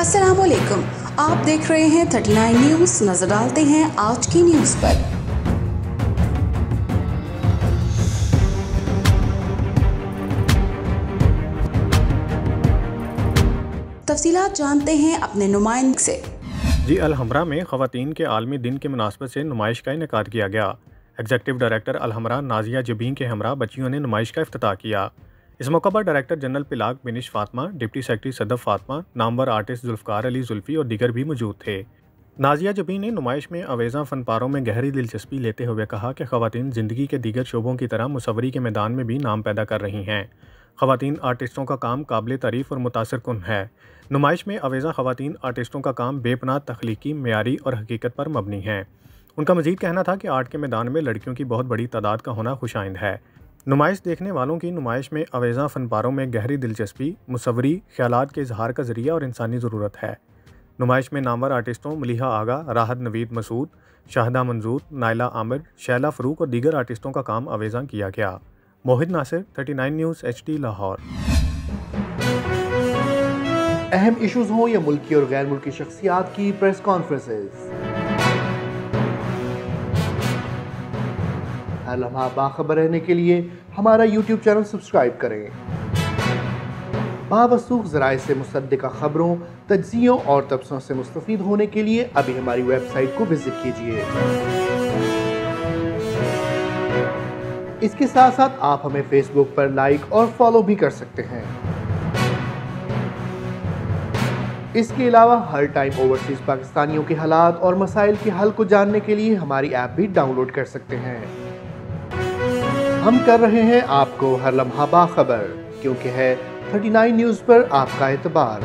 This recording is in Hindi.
असलकुम आप देख रहे हैं 39 न्यूज़। नज़र डालते हैं आज की न्यूज़ पर। तफसीलात जानते हैं अपने नुमाइंद से। जी, अलहमरा में ख़वान के आलमी दिन के मुनासबत से नुमाइश का इनका किया गया। एग्जेक्टिव डायरेक्टर अलहमरा नाजिया जबीन के हमरा बच्चियों ने नुमाइश का अफ्ताह किया। इस मौका पर डायरेक्टर जनरल पिलाक बिनिश फातमा, डिप्टी सेक्रेटरी सदफ फातमा, नामवर आर्टिस्ट जुल्फ़ार अली जुल्फ़ी और दीगर भी मौजूद थे। नाजिया जबी ने नुमाइश में अवेज़ा फ़नपारों में गहरी दिलचस्पी लेते हुए कहा कि ख़वान ज़िंदगी के दीगर शोबों की तरह मुसवरी के मैदान में भी नाम पैदा कर रही हैं। ख़वान आर्टिस्टों का काम काबिल तारीफ़ और मुतासर कन है। नुमाइश में अवेज़ा ख़वान आर्टिस्टों का काम बेपना तख्लीकी मैारी और हकीकत पर मबनी है। उनका मजीद कहना था कि आर्ट के मैदान में लड़कियों की बहुत बड़ी तादाद का होना खुशाइंद है। नुमाइश देखने वालों की नुमाइश में अवेज़ा फ़नपारों में गहरी दिलचस्पी, मुसवरी ख्याल के इजहार का ज़रिया और इंसानी ज़रूरत है। नुमाइश में नामवर आर्टिस्टों मलिहा आगा, राहत नवीद मसूद, शाहदा मंजूर, नायला आमिर, शैला फ़रूक और दीगर आर्टिस्टों का काम अवेज़ा किया गया। Mohit Nasir 39 news, H Lahore. अहम इशूज़ हों या मुल्की और गैर मुल्की शख्सियात की प्रेस कॉन्फ्रेंसेस? हर लम्हा बाखबर रहने के लिए हमारा यूट्यूब चैनल सब्सक्राइब करें। बावसूख ज़राए से मुसदा ख़बरों, तजियों और तबसों से मुस्तफ़ होने के लिए अभी हमारी वेबसाइट को विज़िट कीजिए। इसके साथ साथ आप हमें फेसबुक पर लाइक और फॉलो भी कर सकते हैं। इसके अलावा हर टाइम ओवरसीज़ पाकिस्तानियों के हालात और मसाइल के हल को जानने के लिए हमारी ऐप भी डाउनलोड कर सकते हैं। हम कर रहे हैं आपको हर लम्हा बाखबर, क्योंकि है 39 न्यूज़ पर आपका एतबार।